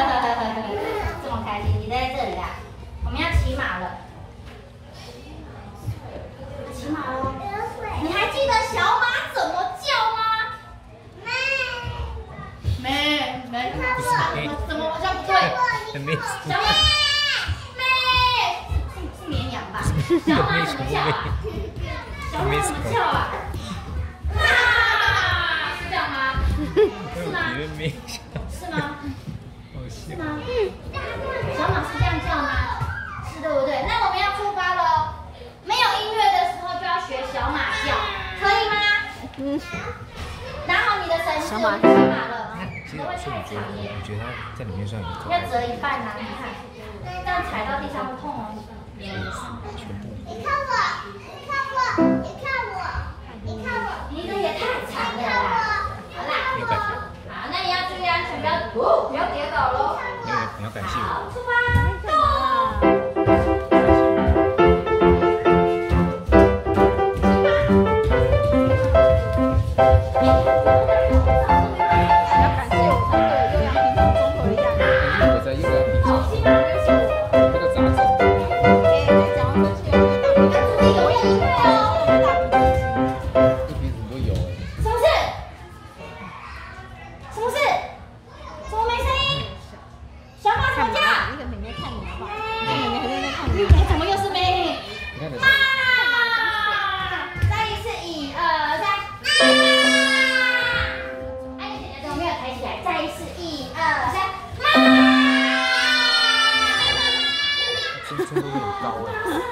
这么开心，你在这里啊？我们要骑马了，骑马喽！你还记得小马怎么叫吗？咩咩，怎么好像不对？没小妹妹，是是绵羊吧？小马怎么叫啊？小马怎么叫啊？啊，是这样吗？是吗？是。吗？小马是这样叫吗？是对不对？那我们要出发喽！没有音乐的时候就要学小马叫，可以吗？嗯，拿好你的绳子，小马了。其实不会是你觉得，太长耶我，觉得它在里面算很可要，折一半呐、你看，这样踩到地上会痛哦。全部。你看我，你看我，你看我，你看我，你的也太长了啦！好啦，没有感觉，好，那你要注意安全，不要哦，不要跌倒喽。因为你要感谢我。好，出发，真真的有点高哎。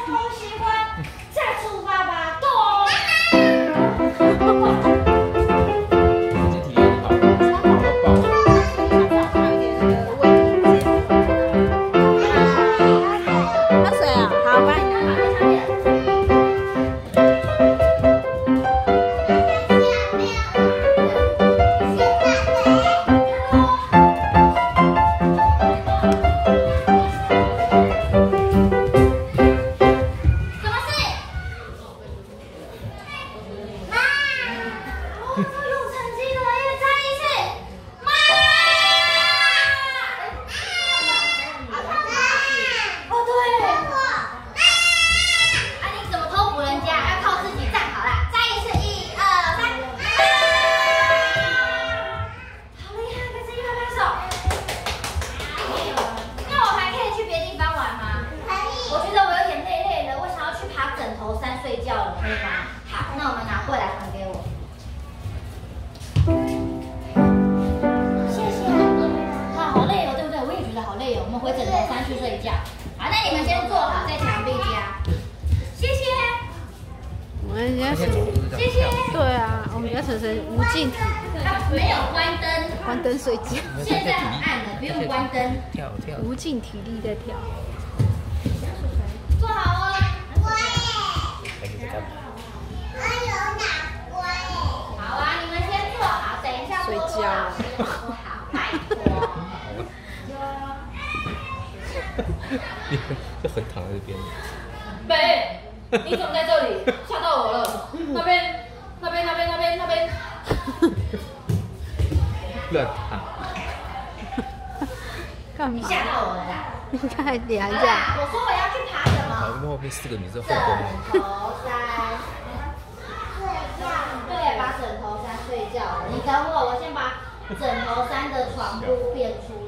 那我们拿过来还给我。谢谢。哇，好累哦，对不对？我也觉得好累哦。我们回枕头山去睡觉。好，那你们先坐好，在墙壁家。谢谢，我们家是，谢谢。对啊，我们家晨晨无尽体，他没有关灯，关灯睡觉，现在很暗了，不用关灯。跳跳。无尽体力在跳。坐好哦。还可以干嘛？好啊，你们先坐好，等一下睡多多觉老师好不好？拜托。就很躺在这边。北，你怎么在这里？吓到我了。那边，那边，那边，那边，那边。乱躺。干嘛？你吓到我了啦。你看你还好这样，我说我要去爬什么？后面四个女生后枕宫。头山。对，把枕头山睡觉了。你等我，我先把枕头山的床铺变出来。